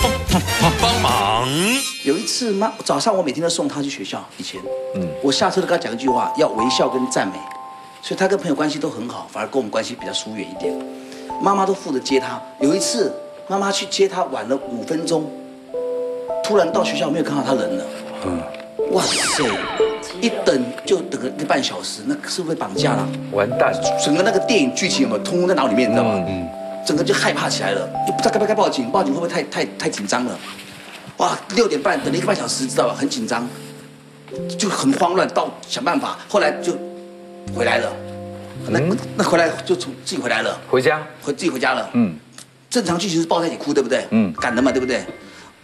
光帮帮忙。有一次妈早上我每天都送她去学校，以前，嗯，我下车都跟她讲一句话，要微笑跟赞美，所以她跟朋友关系都很好，反而跟我们关系比较疏远一点。妈妈都负责接她。有一次妈妈去接她晚了五分钟，突然到学校没有看到她人了，嗯，哇塞，一等就等个一个半小时，那是不是被绑架了？完蛋，整个那个电影剧情有没有通通在脑里面，你知道吗？嗯，整个就害怕起来了，就不知道该不该报警，报警会不会太太太紧张了？哇，六点半等了一个半小时，知道吧？很紧张，就很慌乱，到想办法，后来就回来了。那那回来就从自己回来了，回家回自己回家了。嗯，正常剧情是抱在一起哭，对不对？嗯，赶的嘛，对不对？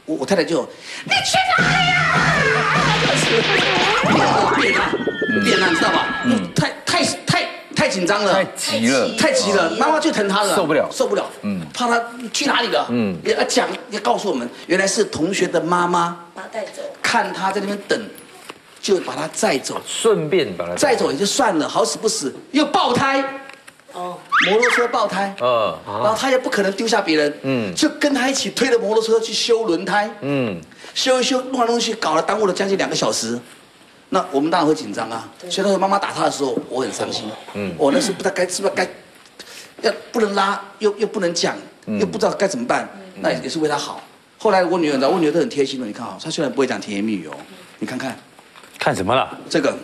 我我太太就你去哪呀？变了，变了，你知道吧？嗯，太太紧张了，太急了，太急了，妈妈最疼他了，受不了。受不了。嗯，怕他去哪里了？嗯，也要讲，要告诉我们，原来是同学的妈妈把他带走，看他在那边等，就把他载走。顺便把他载走也就算了，好死不死又爆胎，哦，摩托车爆胎，嗯然后他也不可能丢下别人，嗯，就跟他一起推着摩托车去修轮胎，嗯，修一修，弄来弄去，搞了耽误了将近两个小时。那我们当然会紧张啊，所以那时候妈妈打他的时候，我很伤心，嗯，我那时不知道该是不是该，要不能拉，又又不能讲，又不知道该怎么办，那也也是为他好。后来我女儿，你知道我女儿都很贴心的，你看啊，她虽然不会讲甜言蜜语哦，你看看。看什么了？这个，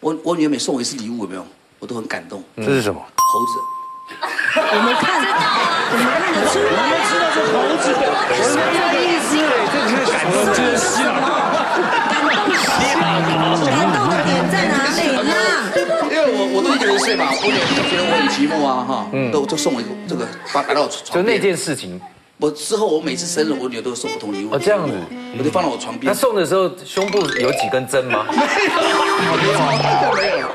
我我女儿每送我一次礼物，有没有？我都很感动。这是什么？猴子，我们看我们看得出来，知道是猴子，什么意思？这是感动真是感动感动的点在哪里呢？因为我我都一个人睡嘛，我女儿觉得我很寂寞啊，哈，都就送我一个这个，把摆到我床就那。件事情。我之后我每次生日，我女儿都会送不同礼物。哦这样子我就放到我床边。那送的时候胸部有几根针吗？没有没有，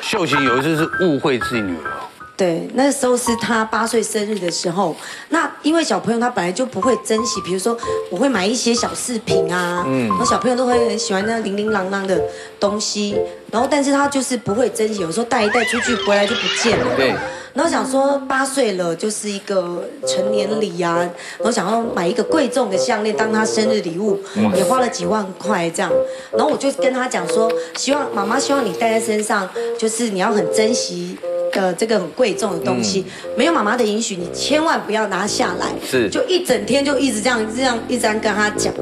秀琴有一次是误会自己女儿，对，那时候是他八岁生日的时候。那因为小朋友他本来就不会珍惜，比如说我会买一些小饰品啊，嗯，然后小朋友都会很喜欢那零零琅琅的东西，然后但是他就是不会珍惜，有时候带一带出去回来就不见了。对。然后想说八岁了就是一个成年礼啊，然后想要买一个贵重的项链当他生日礼物，也花了几万块这样。然后我就跟他讲说，希望妈妈希望你带在身上，就是你要很珍惜。呃，这个很贵重的东西，没有妈妈的允许，你千万不要拿下来。是就一整天就一直这样这样一直跟他讲。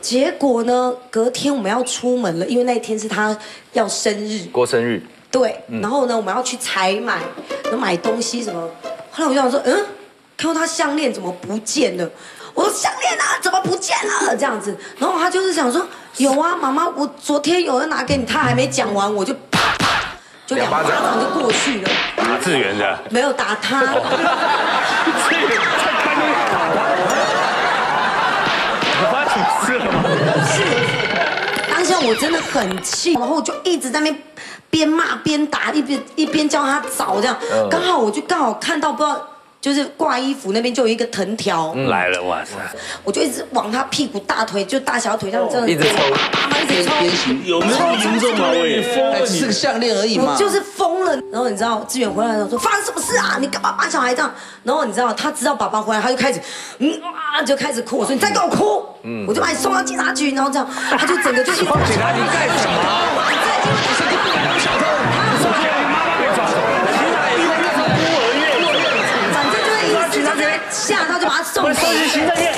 结果呢，隔天我们要出门了，因为那一天是他要生日。过生日，对，然后呢，我们要去采买，然后买东西什么。后来我就想说，嗯，看到他项链怎么不见了？我说项链啊，怎么不见了？这样子，然后他就是想说，有啊，妈妈，我昨天有人拿给你，他还没讲完，我就就两巴掌就过去了，打志远的，没有打他。发生什么事了吗？是，当下我真的很气，然后我就一直在那边边骂边打，一边一边叫他找这样。刚好我就刚好看到不知道，就是挂衣服那边就有一个藤条，来了，哇塞！我就一直往他屁股、大腿就大小腿这样这样一直抽一直抽。有没有严重啊？喂，哎，是个项链而已嘛。我就是疯了，然后你知道志远回来的时候，说发生什么事啊？你干嘛把小孩这样？然后你知道他知道爸爸回来，他就开始，嗯啊，就开始哭。我说你再给我哭，嗯，我就把你送到警察局，然后这样，他就整个就一直警察局干什么？吓到就把他送走。行政院，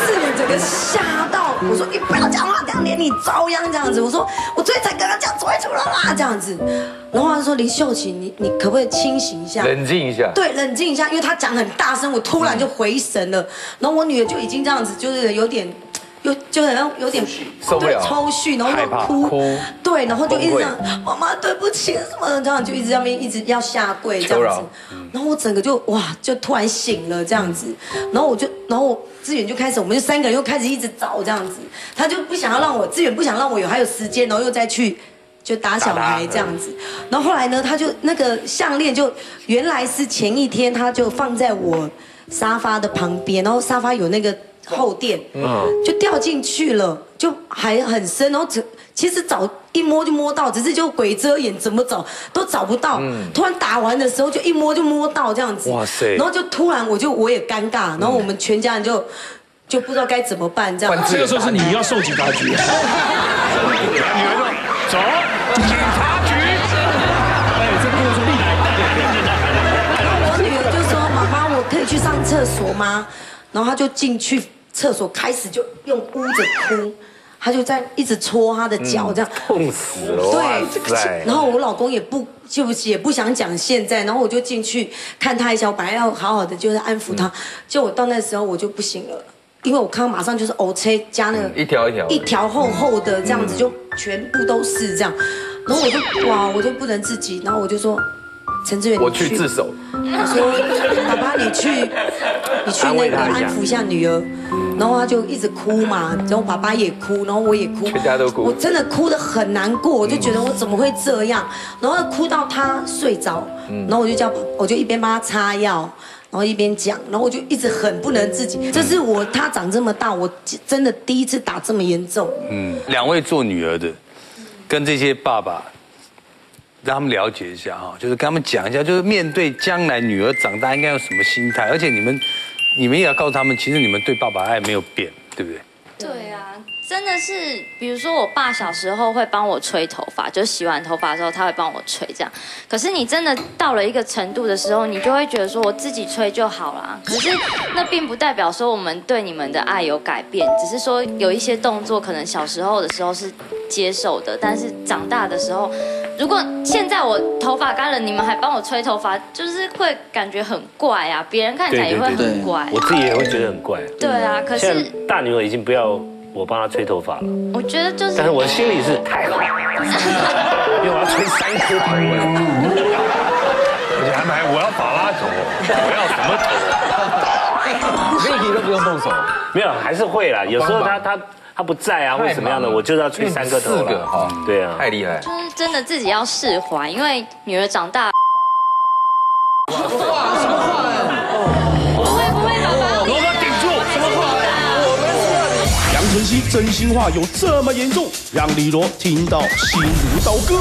是你整个吓到，我说你不要讲话，这样连你遭殃这样子。我说我昨天才跟他讲追出了啦这样子，然后他说林秀琴，你你可不可以清醒一下？冷静一下。对，冷静一下，因为他讲很大声，我突然就回神了，然后我女儿就已经这样子，就是有点。有就好像有点受不了。对抽搐，然后又哭，哭。对，然后就一直这样，妈妈对不起什么的，这样就一直在那边一直要下跪这样子，然后我整个就哇，就突然醒了这样子，然后我就，然后我志远就开始，我们就三个人又开始一直找这样子，他就不想要让我，志远不想让我有还有时间，然后又再去。就打小孩这样子，然后后来呢，他就那个项链就原来是前一天他就放在我沙发的旁边，然后沙发有那个后垫，就掉进去了，就还很深，然后只其实找一摸就摸到，只是就鬼遮眼，怎么找都找不到。突然打完的时候就一摸就摸到这样子，哇塞然后就突然我就我也尴尬，然后我们全家人就就不知道该怎么办这样。这个时候是你要受警察局。女儿说：“走，警察局。”哎，这个是历来我女儿就说：“妈妈，我可以去上厕所吗？”然后她就进去厕所，开始就用捂着哭，他就在一直搓他的脚这样。痛死了，哇对，然后我老公也不就也不想讲现在，然后我就进去看他一下，我本来要好好的就是安抚嗯他，就我到那时候我就不行了。因为我看到马上就是 O C 加那个一条一条一条厚厚的这样子，就全部都是这样，然后我就哇，我就不能自己，然后我就说，陈志远，我去自首，我说：“ 爸爸，你去，你去那个安抚一下女儿。”然后他就一直哭嘛，然后爸爸也哭，然后我也哭，全家都哭我真的哭得很难过，我就觉得我怎么会这样？然后哭到他睡着，然后我就叫，我就一边帮他擦药。然后一边讲，然后我就一直很不能自己。这是我他长这么大，我真的第一次打这么严重。嗯，两位做女儿的，跟这些爸爸，让他们了解一下哈，就是跟他们讲一下，就是面对将来女儿长大应该有什么心态，而且你们，你们也要告诉他们，其实你们对爸爸爱没有变，对不对？对啊，真的是，比如说我爸小时候会帮我吹头发，就洗完头发的时候他会帮我吹这样。可是你真的到了一个程度的时候，你就会觉得说我自己吹就好啦。可是那并不代表说我们对你们的爱有改变，只是说有一些动作可能小时候的时候是接受的，但是长大的时候，如果现在我头发干了，你们还帮我吹头发，就是会感觉很怪啊，别人看起来也会很怪。我自己也会觉得很怪。对啊，可是大女儿已经不要我帮她吹头发了，我觉得就是但是我的心里是太好，因为我要吹三颗头，而且还买我要法拉头，我要什么头？立体都不用动手，没有，还是会啦。有时候他他他不在啊，或者怎么样的，我就要吹三个头四了个哈，对啊，太厉害，就是真的自己要释怀，因为女儿长大。不会不会，爸爸。罗哥顶住，什么话？杨晨曦真心话有这么严重，让李罗听到心如刀割。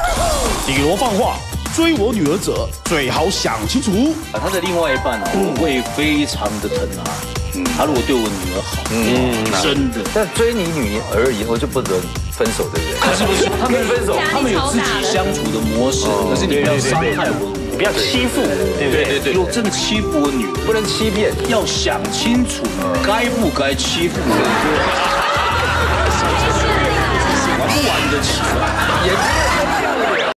李罗放话，追我女儿者最好想清楚。他的另外一半啊，我会非常的疼他。他如果对我女儿好，嗯，真的。但追你女儿以后就不能分手，对不对？不是不是，他们分手，他们有自己相处的模式，可是你不要伤害我。你不要欺负我，对不对？对对，如果真的欺负我女儿，不能欺骗，要想清楚该不该欺负我。玩 不玩得起来？也